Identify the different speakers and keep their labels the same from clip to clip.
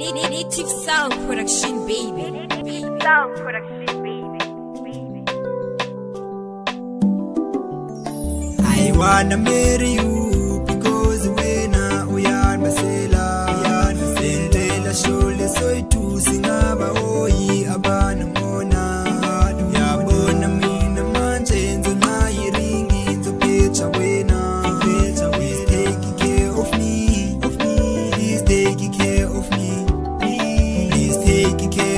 Speaker 1: Native Sound Production, baby. Native Sound Production, baby. baby. I wanna marry you. make it.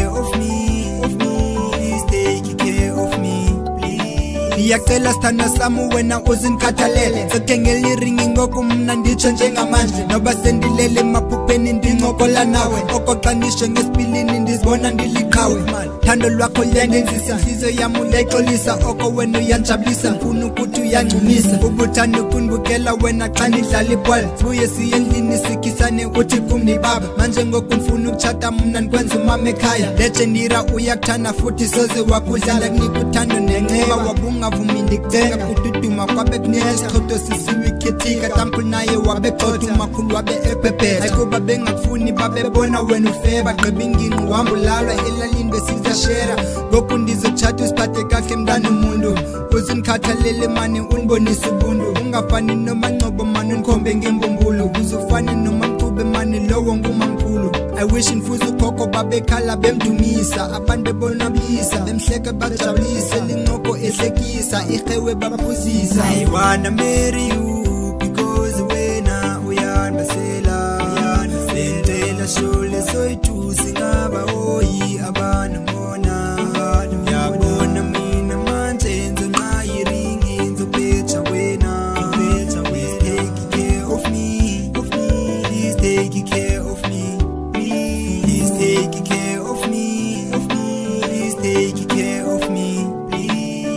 Speaker 1: ndiyacela sithanda sam wena uzindikhathalele sothengela iringi ngoku mna nditsho njengamanje noba sendilele emaphupheni ndincokola nawe oko xa ndisho ngesibilini ndizibona ndiliqhawe thando lwakho liyandenzisa intliziyo yam uyayixolisa oko wena uyanjabulisa funa ukuthi uyangcunisa ubuthanda kundibukela wena xa ndidlala ibhola sibuye siye ndlini sikhisane uthi kum ndibaba manje ngoku ndifuna ukutshata mna ndikwenza umam ekhaya lejendira uyakuthanda futhi soze wakudlala kunikuthando ndicinga wabungavumi ndicinga kududuma kwabe kunesithoto sisiwikhethika tampu naye wabe xotha umakhulu wabe ebhebhela ayikuba bengafuni babebona wena ufeba gqiba ingingqi wambulalwa elalini besizashera ngoku ndizotshata usiphathe kakhe mntani umuntu uzindikhathalele mane undibonise ubuntu ungafani nomancobo mane undikhombe ngembumbulo uzofani nomacube mane lowo ngumamkhulu i wish ndifuza ukhokho babekhala bemdumisa abantu bebonwabisa bemhleke bajabulise ehlekisa irhewe bamaphuzisa ayiwana meriu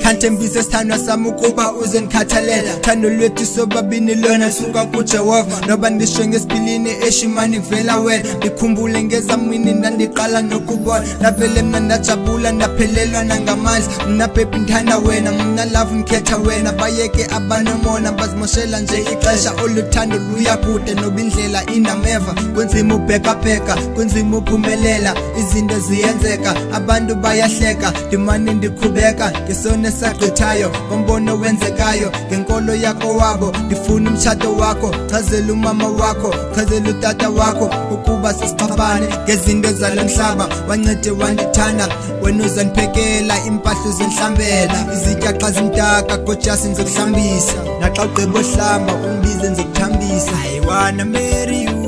Speaker 1: khantembisa esithandwa sami ukuba uzenikhathalela thando lwethu sobabini lona suka kujehova noba ndisho ngesibilini eshimani kuvela wena ndikhumbule ngezamini ndandiqala nokubona ndavele mna ndajabula ndaphelelwa nangamandla mnabhebhi ndithanda wena mna lafu ndikhetha wena bayeke abanomona bazimoshela nje ixesha oluthando luyakude noba indlela inameva kwenzima ubhekabheka kwenzima uphumelela izinto ziyenzeka abantu bayahleka ndimane ndikhubeka ngesone esagqithayo ngombono wenzekayo ngenkolo yakho wabo ndifuna umtshato wakho chazela umama wakho chazela utata wakho ukuba sisixhabane ngezinto zalo mhlaba wancede wandithanda wena uzandiphekela impahlo zenhlambela izitya xa zintaka kojasi ndizokuhlambisa naxa ugqibohlamba umbize ndizokuthambisa hayiwana mary you.